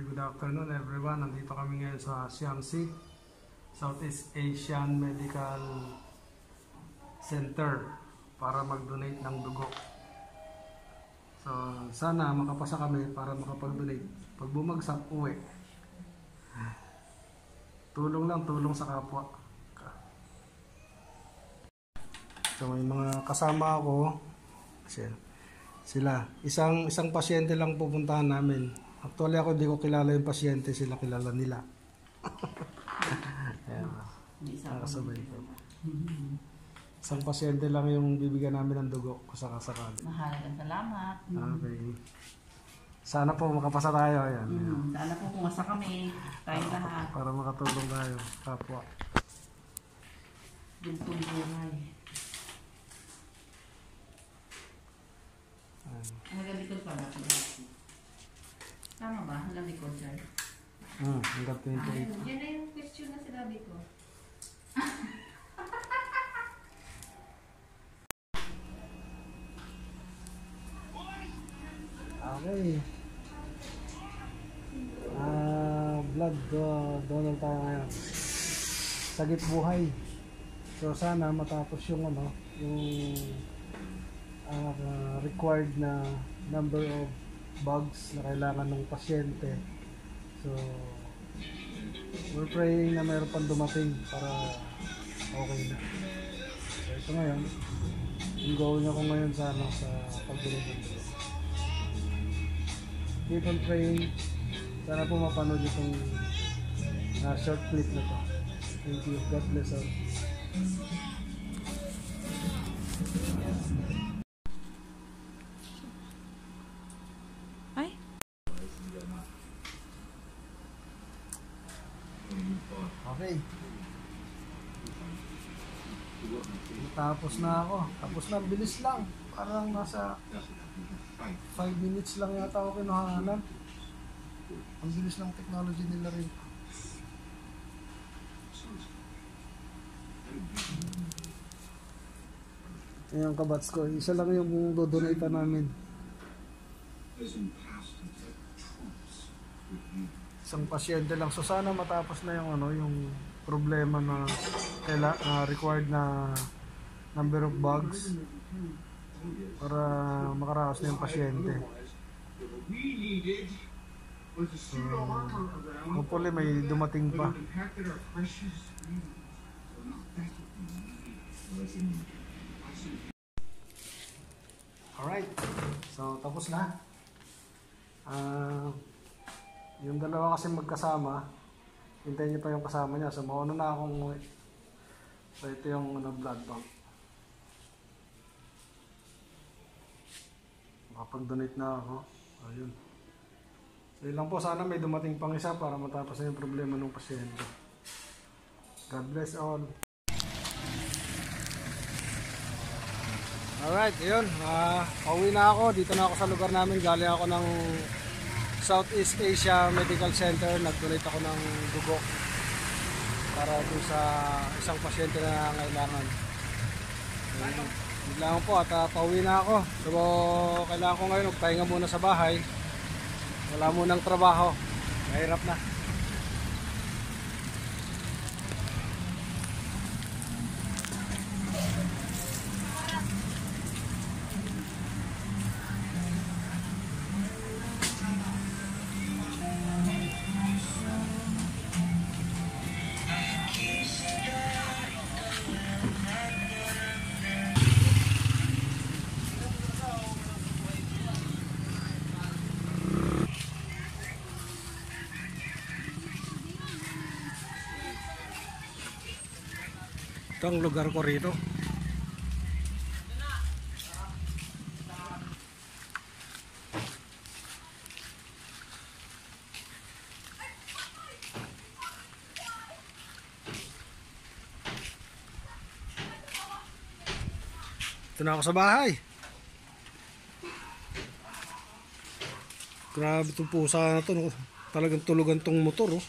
Okay, good afternoon everyone. Nandito kami ngayon sa Siamsi, Southeast Asian Medical Center para mag-donate ng dugo. So, sana makapasa kami para makapag-donate. Pag bumagsak, uwi. Tulong lang, tulong sa kapwa. So, may mga kasama ako. Sila. Sila. Isang, isang pasyente lang pupuntahan namin. Actually ako hindi ko kilala yung pasyente, sila kilala nila. Ayan. Nakasabay ko. Isang pasyente lang yung bibigyan namin ng dugo kung sakasakali. Mahalagang salamat. Okay. Sana po makapasa tayo. Ayan. Mm, sana po pumasa kami. Tayo lahat. Para makatulong tayo. Kapwa. Gintong buhay. Ayan. Hanggang likod pala. Tama ba? Hanggang likod, sir? Hmm, hanggang 28. Yan na yung question na sinabi ko. Okay. Ah, blood uh, donor tayo ngayon. Sagip buhay. So sana matapos yung ano, yung ah, required na number of bugs na kailangan ng pasyente. So we're praying na mayroon pang dumating para okay na. So ito ngayon, yung goal niya ko ngayon sa ano, sa pagdeliver keep on praying. Sana po mapanood itong uh, short clip na to. Thank you. God bless all. Okay. Tapos na ako. Tapos na. Bilis lang. Parang nasa 5 minutes lang yata ako kinuhanan. Ang bilis ng technology nila rin. Ayan kabats ko. Isa lang yung dodonate namin. Isang pasyente lang. So sana matapos na yung ano, yung problema na kaila, na required na number of bugs para makaraos na yung pasyente. So, hopefully may dumating pa. Alright. So, tapos na. Ah, yung dalawa kasi magkasama, hintayin niyo pa yung kasama niya. So, mauna na akong umuwi. So, ito yung ano, blood bank. Makapag-donate na ako. Ayun. So, yun lang po. Sana may dumating pang isa para matapos na yung problema ng pasyente. God bless all. Alright, yun. Uh, pauwi na ako. Dito na ako sa lugar namin. Galing ako ng Southeast Asia Medical Center. Nag-donate ako ng dugo para dun sa isang pasyente na. Ayun. Yun lang po at uh, pauwi na ako. So kailangan ko ngayon magpahinga muna sa bahay. Wala munang trabaho. Mahirap na. Ito ang lugar ko rito. Ito na ako sa bahay. Grabe itong pusa na to. no? Talagang tulugan tong motor. Oh.